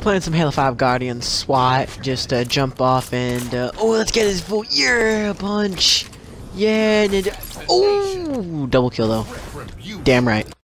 playing some Halo 5 Guardian SWAT. Just uh, jump off and uh, oh, let's get his full yeah punch. Yeah, and oh, double kill though. Damn right.